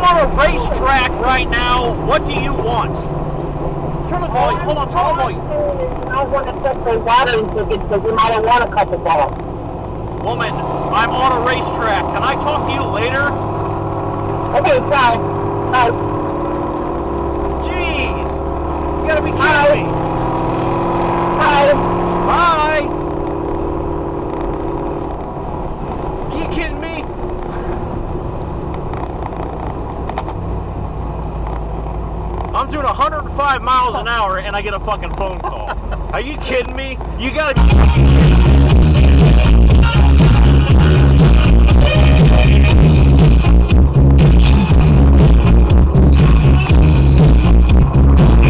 I'm on a racetrack right now. What do you want? Turn the volume. Hold on, turn the volume. I want to set the water ticket because you might have won a couple balls. Woman, I'm on a racetrack. Can I talk to you later? Okay, sorry. Bye. Jeez. You gotta be careful. I'm doing 105 miles an hour and I get a fucking phone call. Are you kidding me? You gotta